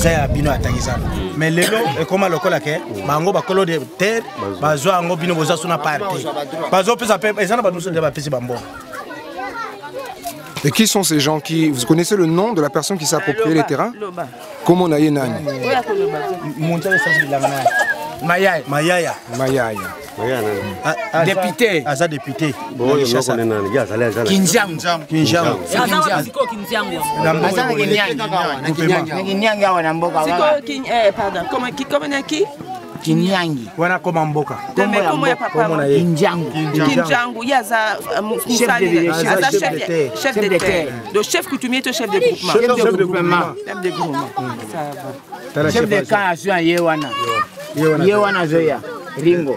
eza ya bino atakisana mais lelo ekoma lokola ke bango bakolo de terre bazwa yango bino boza suna parti bazopesa mpe eza na banusu nde bapesi bambongo Et qui sont ces gens qui... Vous connaissez le nom de la personne qui s'est approprié les terrains Comment on a Nani Mayaya. Mayaya. Mayaya. Ah, ah, député aza ah, député kinjangokinjangokinjangoaza na kinyange awa na mboka kinyangi wana koma mboka kinjangu kinjangu ye aza musaliaza chef de terre donc chef coutumier to chef de groupement chef de groupement chef de camp azwi aye wana ye wana azoya ringo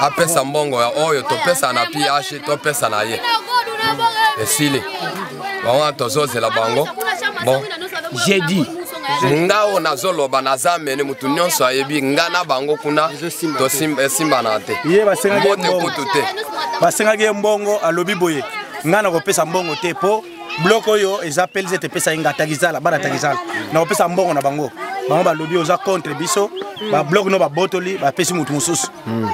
apesa mbongo ya oyo topesa na ph topesa na ye esili bango wana tozozela bango bon j'ai dit nga oyo nazoloba naza mene motu nyonso ayebi nga na bango kuna tosimbana te mbote kutu te basengaki ye mbongo alobi boye nga nakopesa mbongo te mpo blok oyo eza pelz tepesa inga takizala bana takizala na kopesa mbongo na bango bango balobi oza contre biso bablok no babotoli bapesi motu mosusu hmm.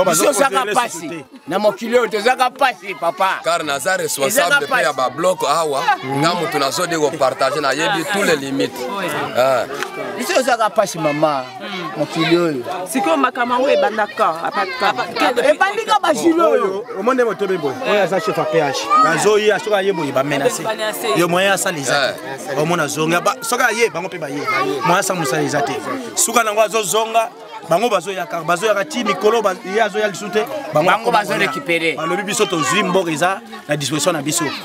biso ozaka mpasi na mokili oyo tozaka mpasi papa car naza responsable mpe ya bablok awa nga motu nazode kopartage nayebi tous les limites biso ozaka mpasi mama mokili oyo sikoyo makambo yango ebanda ebandi ka bajile oyo omoni nde motobe boye oyo aza chef ya ph nazoyi soki aye boye bamenase yo moyen asala eza te omoni azongi soki aye bango mpe baye moyen asala mosala eza te suka nango azozonga bango bazoyaka bazoyaka ti mikolo ye azoya lisu te bango bazorekipere balobi biso tozwi mboka eza na disposition na biso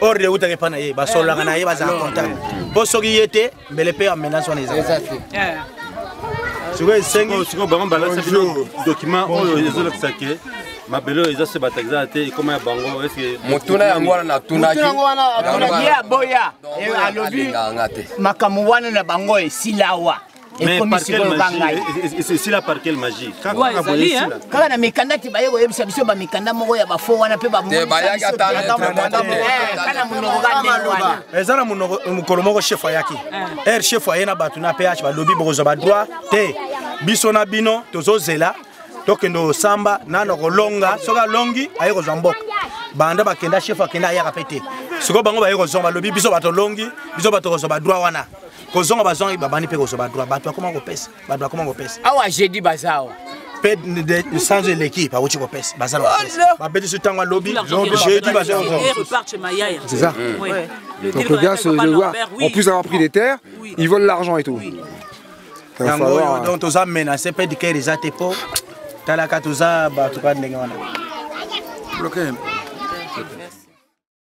ordre eutaka epa na ye basololaka na ye bazala contact mpo soki ye te mbele mpe amenance wana eza sikoyo esengi sikoyo bango balakisa bino document oyo ezolakisa ke mabele oyo eza se batakizaka te ekoma ya bango eske motuna yango wana natunaki aboya alobi makambo wana na bango esilawa Mais par quelle magie Esila par quelle magie Kaka na mikanda ti baye koyebisa biso ba mikanda moko ya bafo wana pe bamonisa eh, bayaki ata kana monoko kandela eza na monoko mokolo moko chef ayaki eh. er chef aye na bato na ph balobi bokozwa badroit te biso na bino tozozela tokende osamba nano kolonga soki alongi aye kozwa mboka banda bakenda chef akenda ayaka mpe te sikoyo bango baye kozonga balobi biso bato olongi biso bato kozwa badroit wana kozonga bazongaki babandi mpe kozwa badroit bato bakoma kopesa bato bakoma kopesa awa jeudi baza awa mpe sanzo eleki bauti kopesa baza na oh, babetisi ntango alobi jeudi baza Donc le gars, se, le gars oui. en plus d'avoir pris des terres, oui. ils veulent l'argent et tout. Oui. yango oyo donc toza menacé mpe dikere eza te mpo talaka toza bato ka ndenge wana